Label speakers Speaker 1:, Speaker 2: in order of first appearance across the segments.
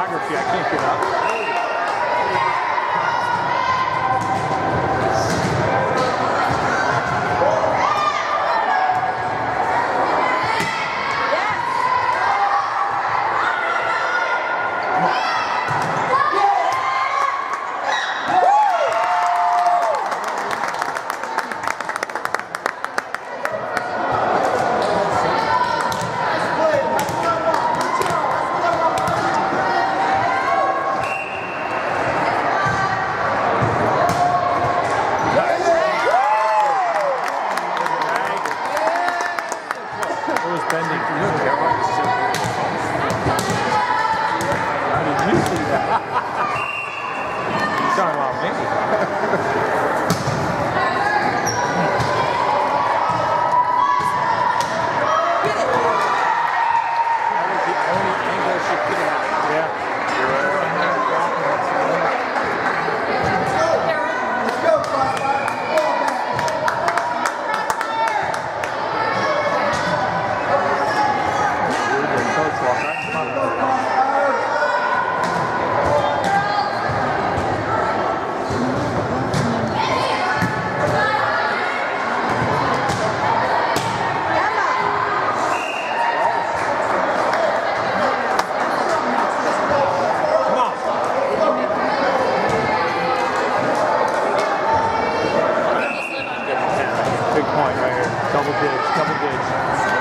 Speaker 1: I can't get up. Thank you. big point right here. Double digs, double digs.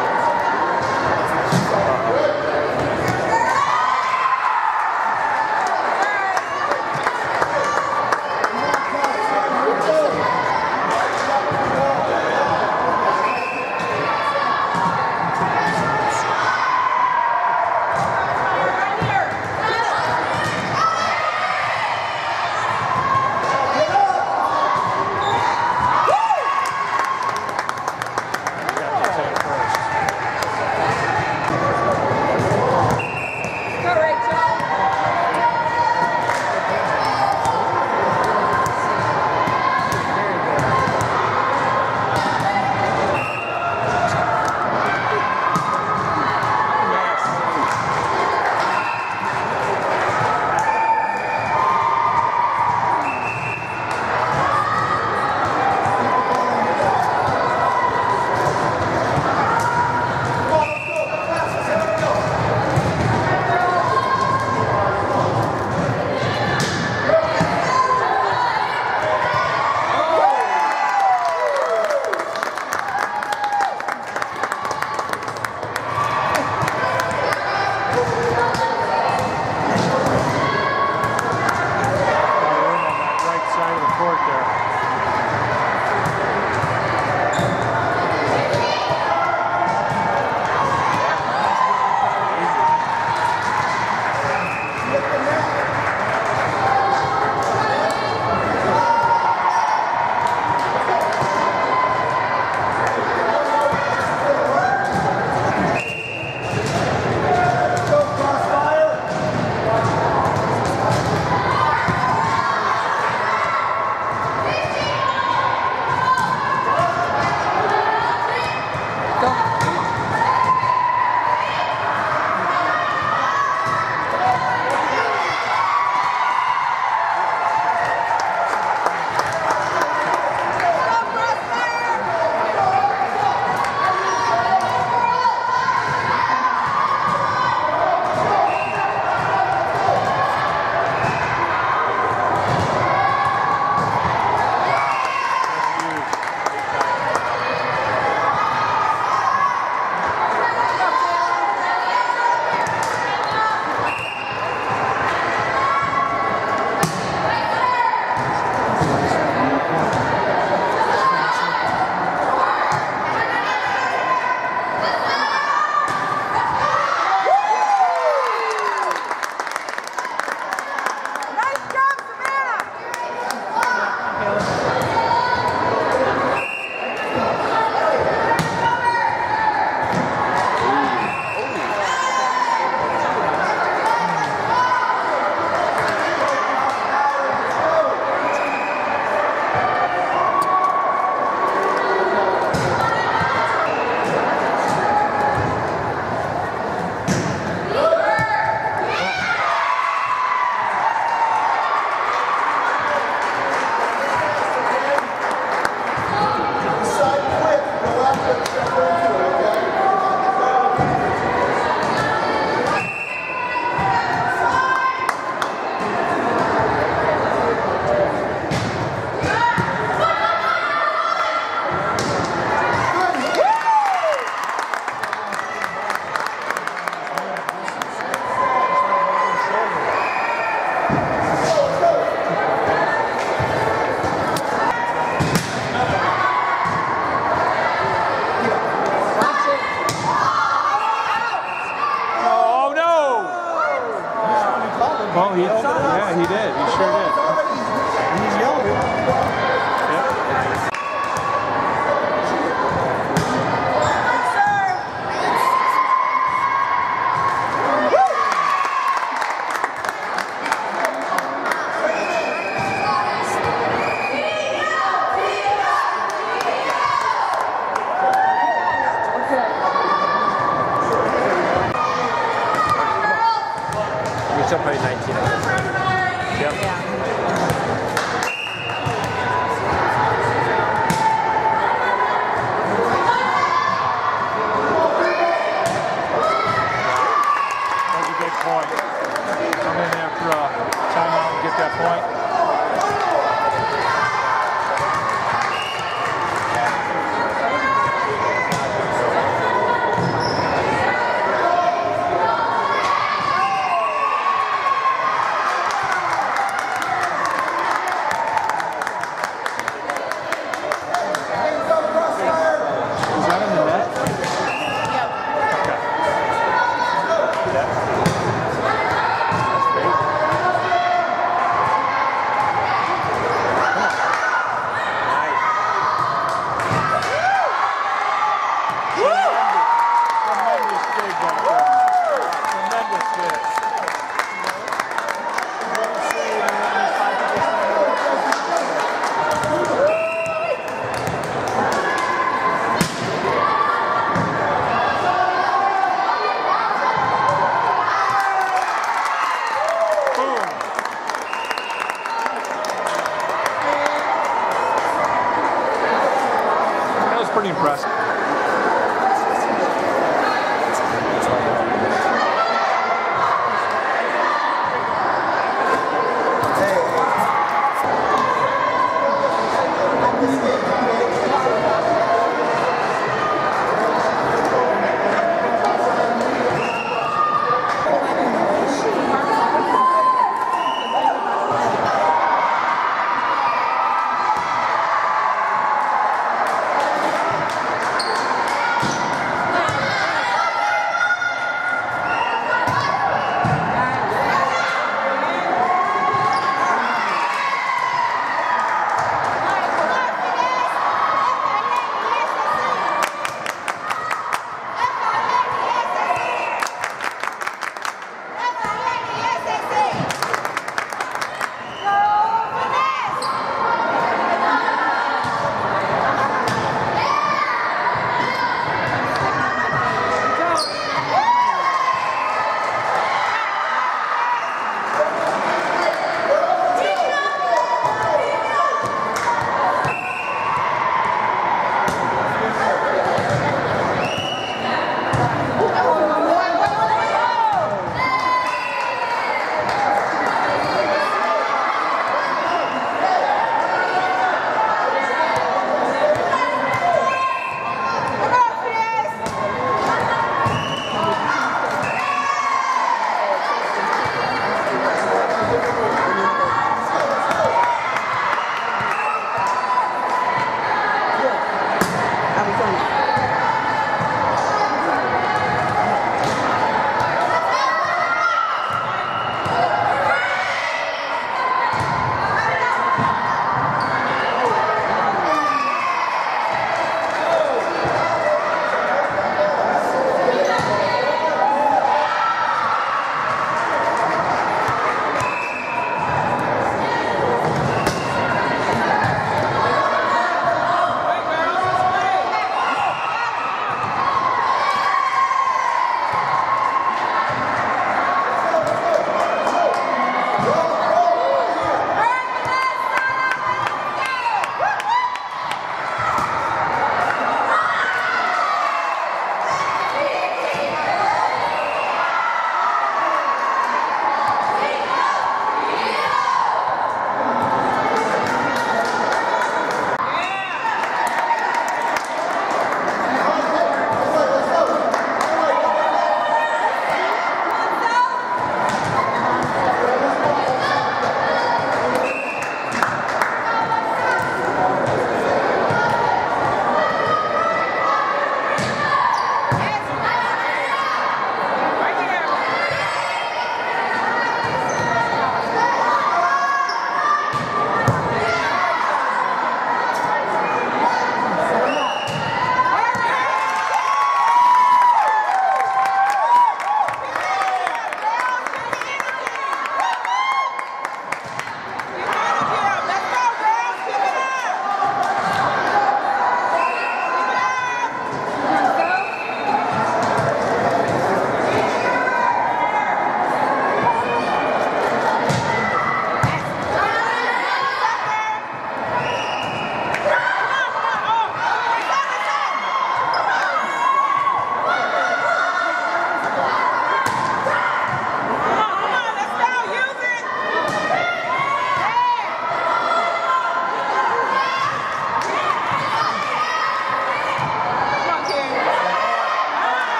Speaker 1: Point. Come in after a timeout and get that point.